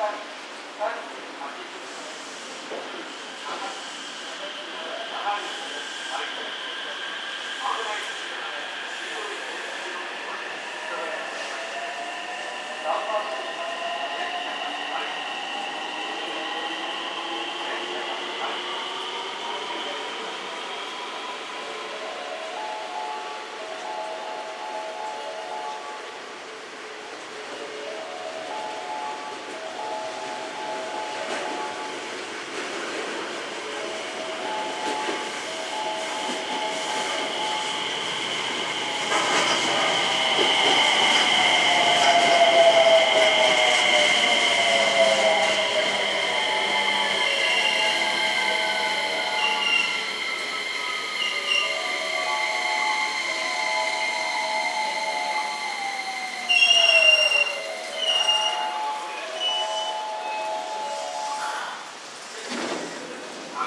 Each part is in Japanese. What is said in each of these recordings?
감사합니다.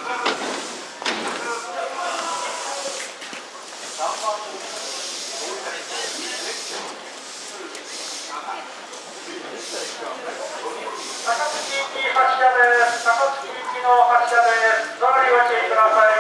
高槻行きの発車です。どのようにご注意ください。